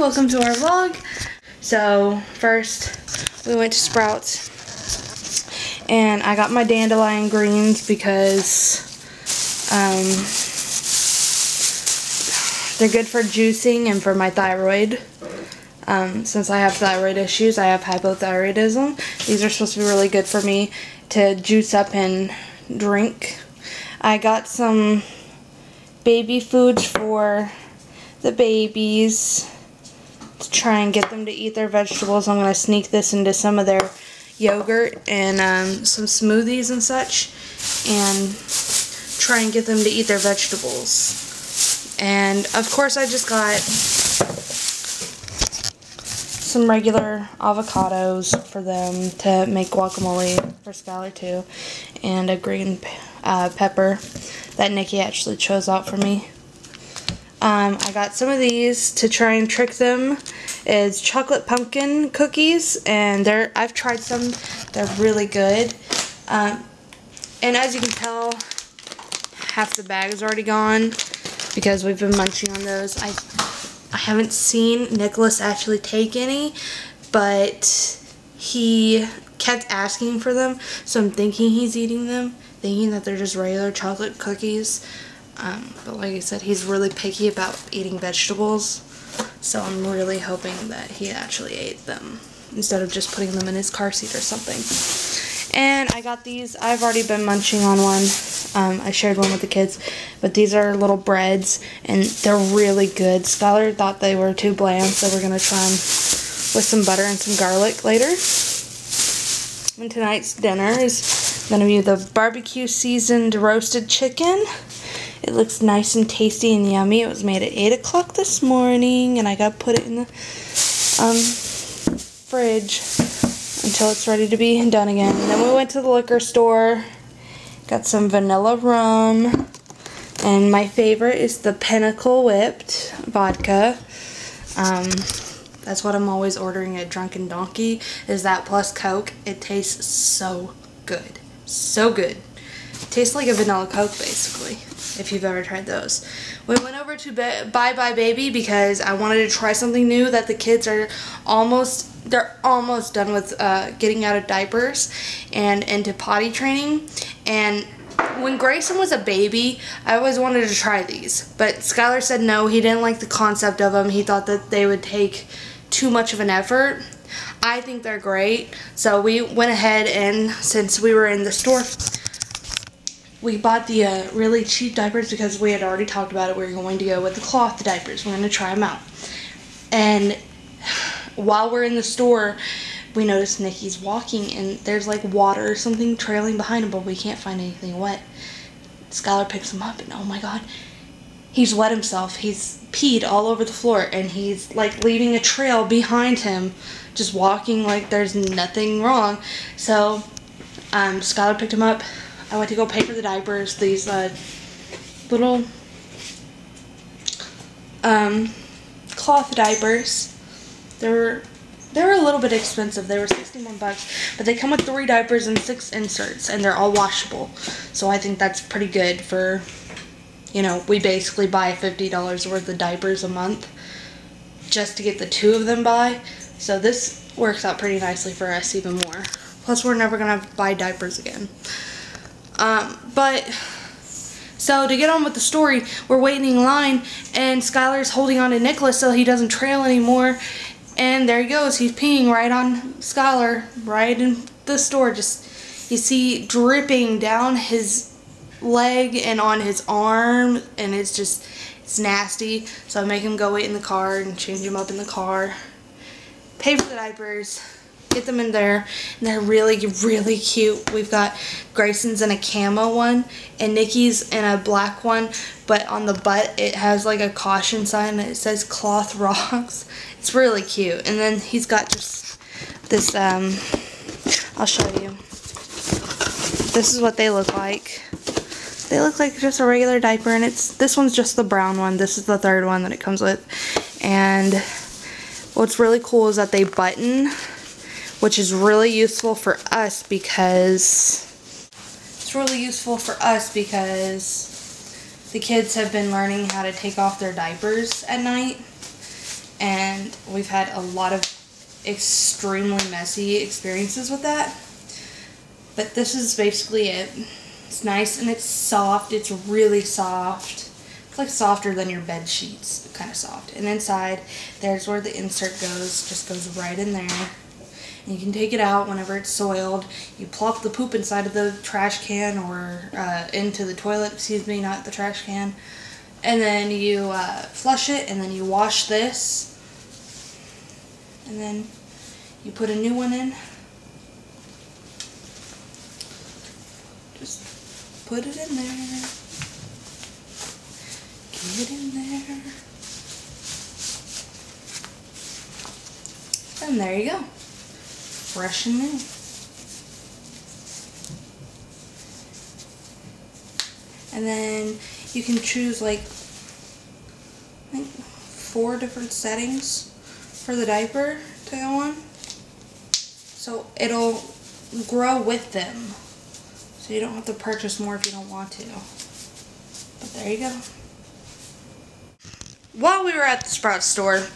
welcome to our vlog. So, first, we went to Sprouts. And I got my dandelion greens because um, they're good for juicing and for my thyroid. Um, since I have thyroid issues, I have hypothyroidism. These are supposed to be really good for me to juice up and drink. I got some baby foods for the babies to try and get them to eat their vegetables. I'm going to sneak this into some of their yogurt and um, some smoothies and such and try and get them to eat their vegetables. And of course I just got some regular avocados for them to make guacamole for Skylar too and a green uh, pepper that Nikki actually chose out for me. Um, I got some of these to try and trick them. It's chocolate pumpkin cookies, and they're I've tried some. They're really good. Um, and as you can tell, half the bag is already gone because we've been munching on those. I I haven't seen Nicholas actually take any, but he kept asking for them, so I'm thinking he's eating them, thinking that they're just regular chocolate cookies. Um, but like I said, he's really picky about eating vegetables. So I'm really hoping that he actually ate them instead of just putting them in his car seat or something. And I got these. I've already been munching on one. Um, I shared one with the kids. But these are little breads, and they're really good. Skylar thought they were too bland, so we're going to try them with some butter and some garlic later. And tonight's dinner is going to be the barbecue seasoned roasted chicken. It looks nice and tasty and yummy. It was made at 8 o'clock this morning, and I got to put it in the um, fridge until it's ready to be done again. And then we went to the liquor store, got some vanilla rum, and my favorite is the Pinnacle Whipped vodka. Um, that's what I'm always ordering at Drunken Donkey, is that plus Coke. It tastes so good. So good. Tastes like a vanilla Coke, basically if you've ever tried those. We went over to Bye Bye Baby because I wanted to try something new that the kids are almost, they're almost done with uh, getting out of diapers and into potty training. And when Greyson was a baby, I always wanted to try these. But Skylar said no, he didn't like the concept of them. He thought that they would take too much of an effort. I think they're great. So we went ahead and since we were in the store, we bought the uh, really cheap diapers because we had already talked about it. We were going to go with the cloth diapers. We're going to try them out. And while we're in the store, we notice Nikki's walking and there's like water or something trailing behind him, but we can't find anything wet. Skylar picks him up and oh my god, he's wet himself. He's peed all over the floor and he's like leaving a trail behind him, just walking like there's nothing wrong. So um, Skylar picked him up I went to go pay for the diapers. These uh, little um, cloth diapers. They were they were a little bit expensive. They were 61 bucks, but they come with three diapers and six inserts, and they're all washable. So I think that's pretty good for, you know, we basically buy $50 worth of diapers a month just to get the two of them by. So this works out pretty nicely for us even more. Plus, we're never going to buy diapers again. Um, but so to get on with the story, we're waiting in line, and Skylar's holding on to Nicholas so he doesn't trail anymore. And there he goes. He's peeing right on Skylar, right in the store. Just you see dripping down his leg and on his arm, and it's just it's nasty. So I make him go wait in the car and change him up in the car. Pay for the diapers get them in there and they're really really cute. We've got Greyson's in a camo one and Nikki's in a black one but on the butt it has like a caution sign that says cloth rocks. It's really cute. And then he's got just this um I'll show you. This is what they look like. They look like just a regular diaper and it's this one's just the brown one. This is the third one that it comes with. And what's really cool is that they button which is really useful for us because it's really useful for us because the kids have been learning how to take off their diapers at night and we've had a lot of extremely messy experiences with that. But this is basically it. It's nice and it's soft. It's really soft. It's like softer than your bed sheets, kind of soft. And inside, there's where the insert goes. Just goes right in there. You can take it out whenever it's soiled. You plop the poop inside of the trash can or uh, into the toilet, excuse me, not the trash can. And then you uh, flush it and then you wash this. And then you put a new one in. Just put it in there. Get it in there. And there you go. Fresh and new. And then you can choose like I think four different settings for the diaper to go on. So it'll grow with them. So you don't have to purchase more if you don't want to. But there you go. While we were at the Sprout store,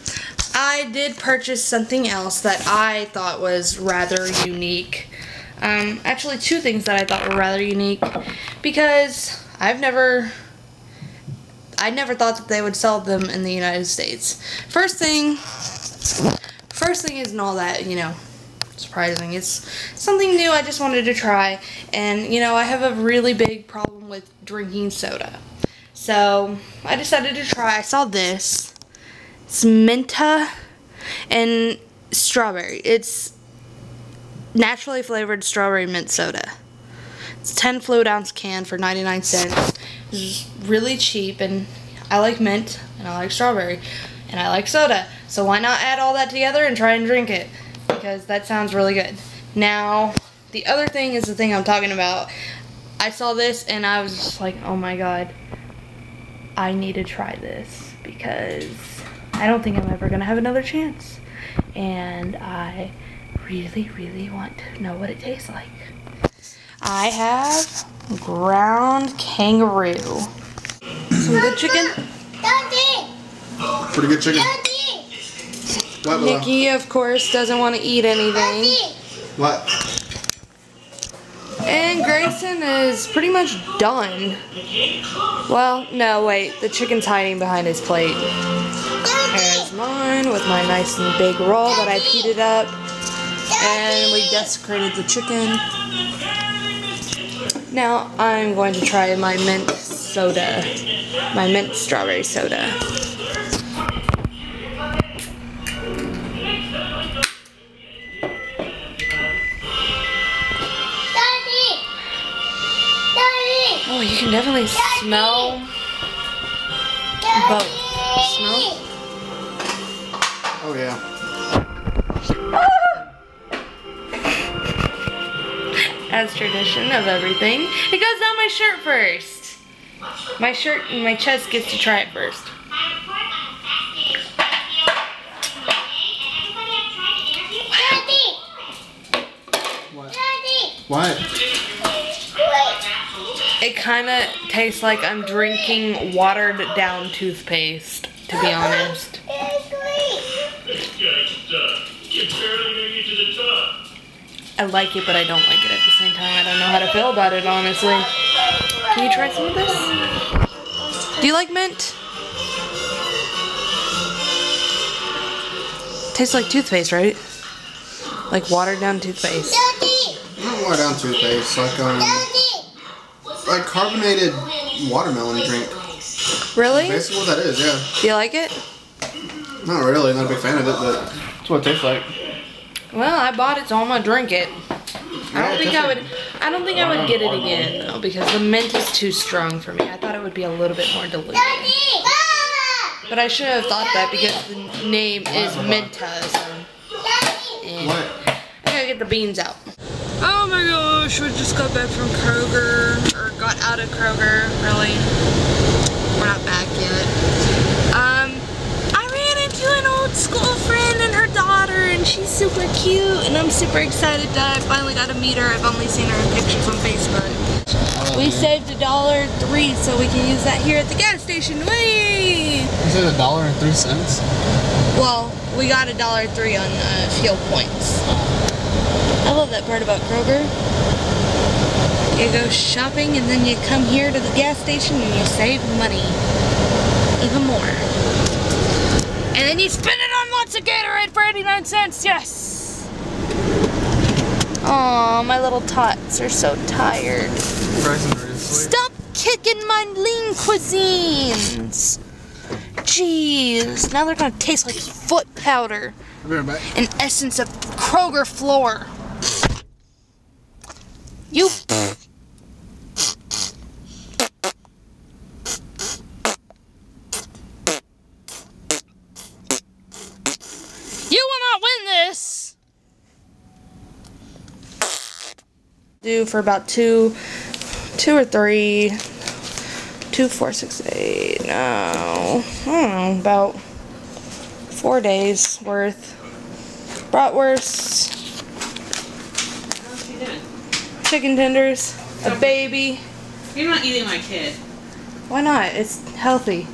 I did purchase something else that I thought was rather unique. Um, actually, two things that I thought were rather unique because I've never I never thought that they would sell them in the United States. First thing, first thing isn't all that, you know, surprising. It's something new I just wanted to try. And, you know, I have a really big problem with drinking soda. So, I decided to try. I saw this. It's Menta and strawberry. It's naturally flavored strawberry mint soda. It's 10 fluid ounce can for 99 cents. It's really cheap and I like mint and I like strawberry and I like soda. So why not add all that together and try and drink it? because that sounds really good. Now, the other thing is the thing I'm talking about. I saw this and I was just like, oh my god, I need to try this because I don't think I'm ever going to have another chance. And I really, really want to know what it tastes like. I have ground kangaroo. Some good chicken. Pretty good chicken. What, Nikki, of course, doesn't want to eat anything. What? And Greyson is pretty much done. Well, no, wait. The chicken's hiding behind his plate. There's mine with my nice and big roll that I've heated up. And we desecrated the chicken. Now I'm going to try my mint soda. My mint strawberry soda. Oh, you can definitely smell both. Smell? Oh yeah. As tradition of everything, it goes down my shirt first. My shirt and my chest gets to try it first. What? What? It kind of tastes like I'm drinking watered down toothpaste, to be honest. I like it, but I don't like it at the same time. I don't know how to feel about it, honestly. Can you try some of this? Do you like mint? Tastes like toothpaste, right? Like watered down toothpaste. Not watered down toothpaste, like um like carbonated watermelon drink. Really? Basically what that is, yeah. Do you like it? Not really, not a big fan of it, but that's what it tastes like. Well, I bought it, so I'm gonna drink it. I don't think I would. I don't think I would get it again though, because the mint is too strong for me. I thought it would be a little bit more diluted. But I should have thought that because the name is Menta. So. What? I gotta get the beans out. Oh my gosh, we just got back from Kroger, or got out of Kroger, really. We're not back yet. Um, I ran into an old school friend and her daughter, and she's super cute, and I'm super excited that I finally got to meet her. I've only seen her in pictures on Facebook. We saved a dollar three so we can use that here at the gas station. Whee! You said a dollar and three cents? Well, we got a dollar three on uh, fuel points. I love that part about Kroger. You go shopping and then you come here to the gas station and you save money. Even more. And then you spend it lots of Gatorade for 89 cents. Yes! Oh, my little tots are so tired. Stop kicking my lean cuisines! Jeez, now they're gonna taste like foot powder. I'll be right back. An essence of Kroger floor. You will not win this. Do for about two, two or three, two, four, six, eight. No, I don't know about four days worth. Bratwurst, How's chicken tenders, a baby. You're not eating my kid. Why not? It's healthy,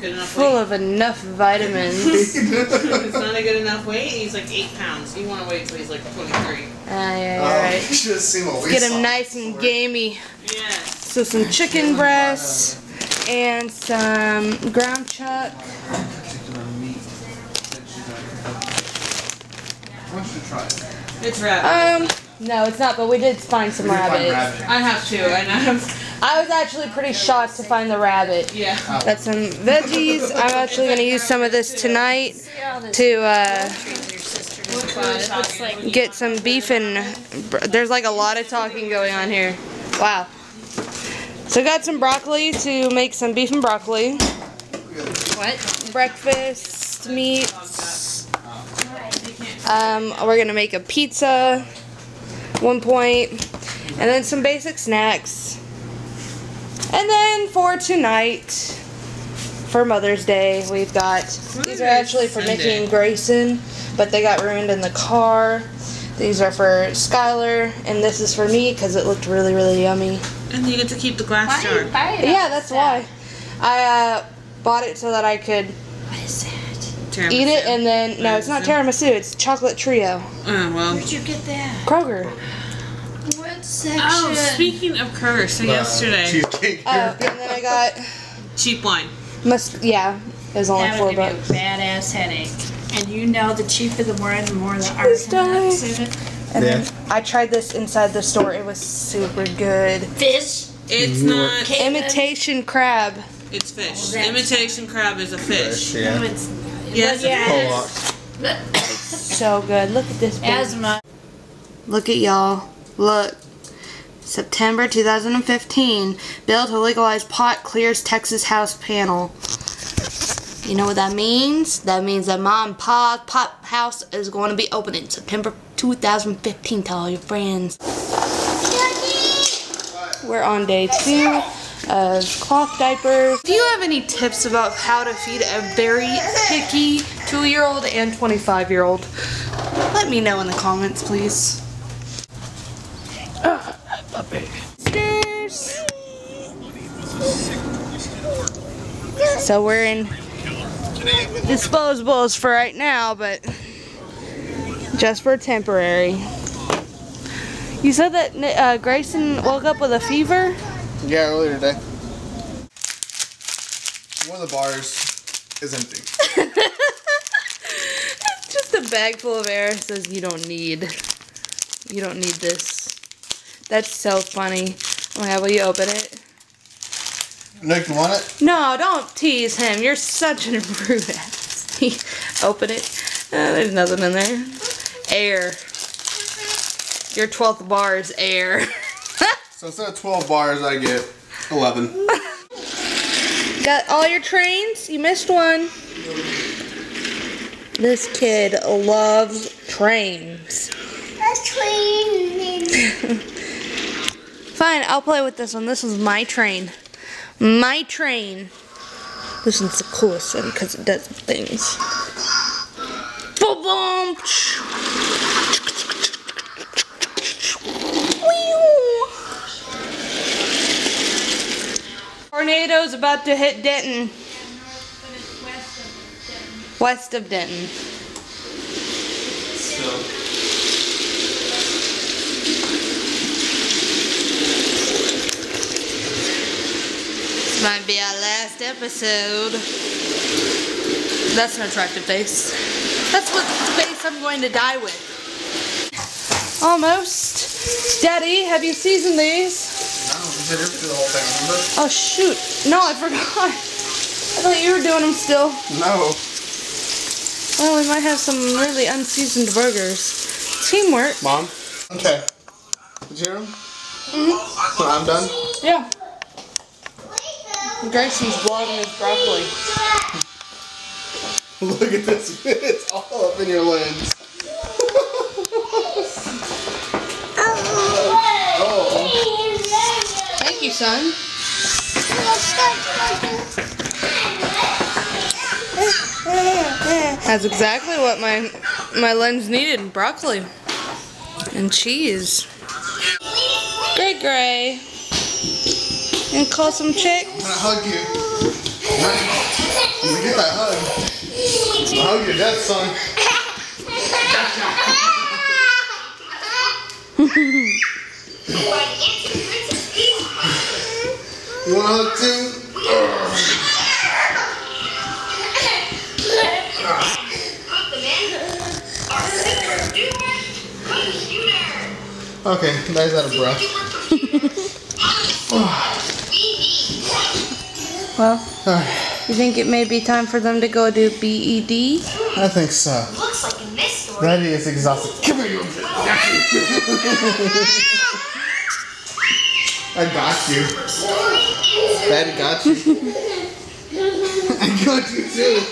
good enough full weight. of enough vitamins. it's not a good enough weight. He's like eight pounds. You want to wait till he's like 23. Ah, yeah, you're Oh, right. you should have seen what we Get saw. him nice and gamey. Yes. So some chicken breasts and some ground chuck. Why don't you try it? It's rabbit. Um, no, it's not. But we did find some We did find rabbit. rabbit. I have two, and I have. I was actually pretty shocked to find the rabbit. Yeah. Got some veggies. I'm actually gonna use some of this tonight to uh, get some beef and there's like a lot of talking going on here. Wow. So got some broccoli to make some beef and broccoli. what? Breakfast meats. Um, we're gonna make a pizza, one point, and then some basic snacks. And then for tonight, for Mother's Day, we've got these are actually for Nikki and Greyson, but they got ruined in the car. These are for Skylar, and this is for me because it looked really, really yummy. And you get to keep the glass jar. Yeah, that's why. I uh, bought it so that I could What is that? Tiramisu. eat it, and then no, it's not tiramisu. It's chocolate trio. Oh well. Where'd you get that? Kroger. What section? Oh, speaking of curse, so uh, yesterday, Cheesecake. Oh, and then I got cheap wine. must yeah, it was only that four would give you a badass headache. And you know the cheaper the wine, the more the Please arsenacs die. in it. And Yeah. then I tried this inside the store. It was super good. Fish. It's mm-hmm. not. Caitlyn. Imitation crab. It's fish. Oh, that's- Imitation crab is a fish. No, Yeah. it's Yes, But yeah, So good. Look at this. baby. asthma. Look at y'all. Look. September 2015. Bill to legalize pot clears Texas House panel. You know what that means? That means that mom pa's pot house is going to be opening September 2015. Tell all your friends. We're on day two of cloth diapers. Do you have any tips about how to feed a very picky two-year-old and 25-year-old? Let me know in the comments, please. Stairs. So we're in disposables for right now, but just for temporary. You said that uh, Greyson woke up with a fever? Yeah, earlier today. One of the bars is empty. Just a bag full of air says you don't need. You don't need this. That's so funny. Oh my god, will you open it? Nick, you want it? No, don't tease him. You're such a rude ass. open it. Uh, there's nothing in there. Air. Your 12th bar is air. So instead of 12 bars, I get 11. Got all your trains? You missed one. This kid loves trains. Fine, I'll play with this one. This is my train. My train. This one's the coolest one because it does things. Boom! boom. Tornado's about to hit Denton. West of Denton. West of Denton. So. This might be our last episode. That's an attractive face. That's what face I'm going to die with. Almost. Daddy, have you seasoned these? No, you said you're the whole thing, remember? Oh shoot. No, I forgot. I thought you were doing them still. No. Well, we might have some really unseasoned burgers. Teamwork. Mom? Okay. Did you hear him? Mm-hmm. I'm done? Yeah. Greyson's vlogging his broccoli. Look at this. It's all up in your lens. oh. Thank you, son. That's exactly what my my lens needed. Broccoli. And cheese. Gray Gray. And call some chicks. I'm gonna hug you. I'm gonna get that hug. Gonna hug your dead son. You want a hug too? Okay, guys out of breath. Well, Alright, you think it may be time for them to go do E BED? I think so. Looks like in this story. Daddy is exhausted. Come here, you. I got you. Daddy got you. I got you too.